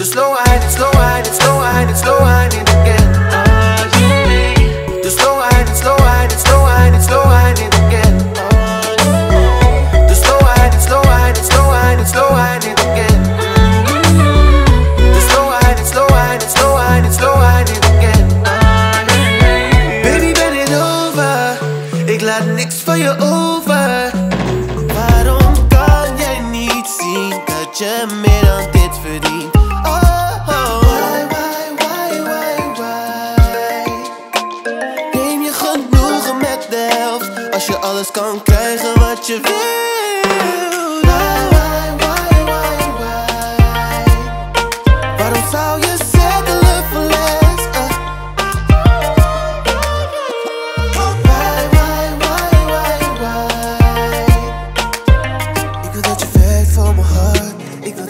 De slowheid, het slowheid, het slowheid, het slowheid in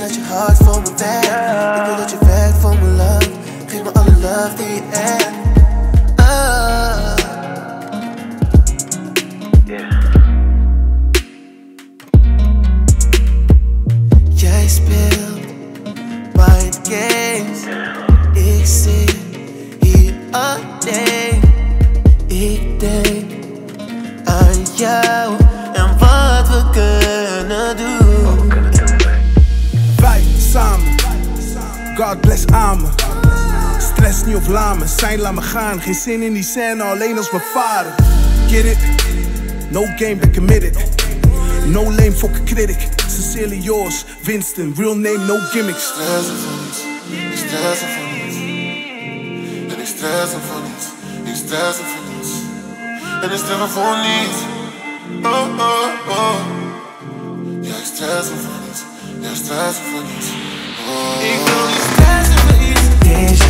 Dat je hart voor me werkt. Ik wil dat je werkt voor mijn love. Geef me alle love die je hebt. Ah. Jij speelt games. Ik zit hier alleen. Ik denk aan jou God bless amen. Stress niet of lamen, zijn laat me gaan. Geen zin in die scène, alleen als we varen. Get it? No game, but committed. No lame fucking critic. Sincerely yours, Winston. Real name, no gimmicks. stressen van niets, ik stressen van niets. En ik stressen van niets, ik stressen van niets. En ik stressen voor niets. Oh, oh, oh. Ja, ik stressen van niets, ja, ik stressen van niets. Oh. Ik wil niet stressen voor iets.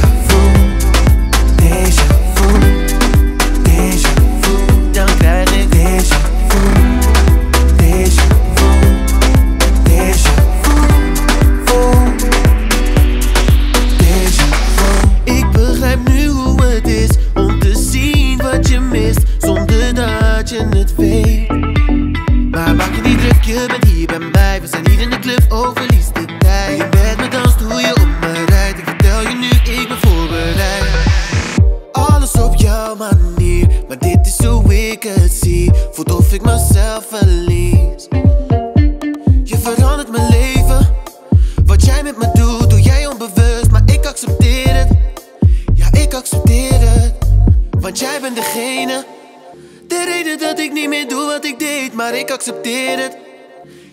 Dat ik niet meer doe wat ik deed, maar ik accepteer het.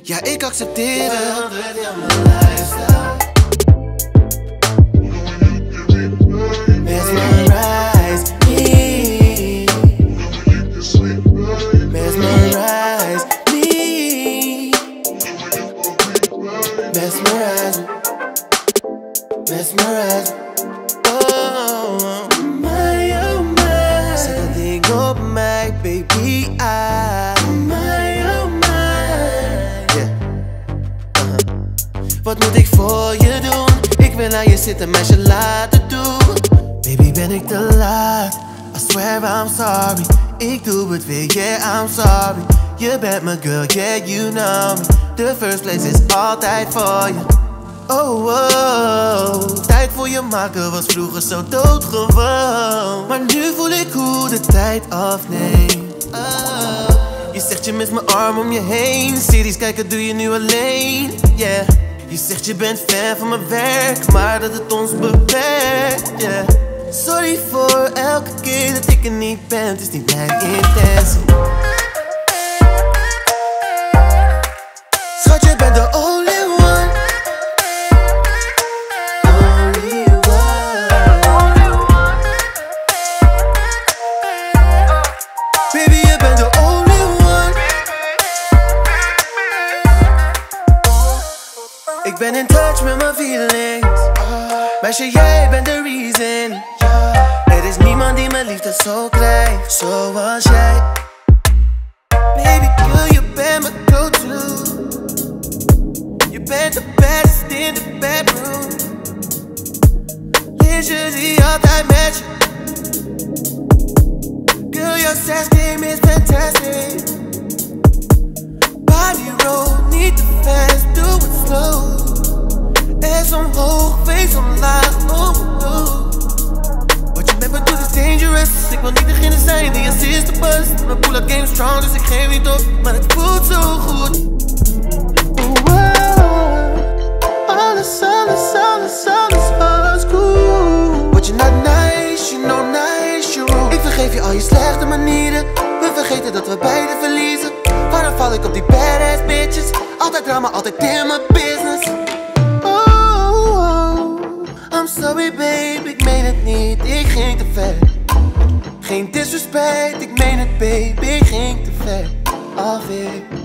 Ja, ik accepteer het. Wil aan je zitten, meisje, laat het doen. Baby, ben ik te laat? I swear I'm sorry. Ik doe het weer, yeah, I'm sorry. Je bent mijn girl, yeah, you know me. The first place is altijd voor je. Oh, oh, tijd voor je maken was vroeger zo doodgewoon. Maar nu voel ik hoe de tijd afneemt. Oh. Je zegt je mist mijn arm om je heen. Series kijken doe je nu alleen. Yeah. Je zegt je bent fan van mijn werk, maar dat het ons beperkt. Sorry voor elke keer dat ik er niet ben, het is niet mijn intentie. Feelings. Meisje, jij bent de reason. Er is niemand die mijn liefde zo krijgt, zoals jij. Baby girl, je bent mijn go-to. Je bent de best in the bedroom. Liesje die altijd met je. Girl, your sex game is fantastic. Ze zijn, die assist bus Mijn pool game strong, dus ik geef niet op. Maar het voelt zo goed. Oh, wow. Alles, alles, alles, alles was cool Word je not nice, you know nice, you wrong Ik vergeef je al je slechte manieren. We vergeten dat we beiden verliezen. Waarom val ik op die badass bitches? Altijd drama, altijd in mijn business. Oh, oh, oh. I'm sorry babe, ik meen het niet. Ik ging te ver. Geen disrespect, ik meen het babe, ik ging te ver. Alweer.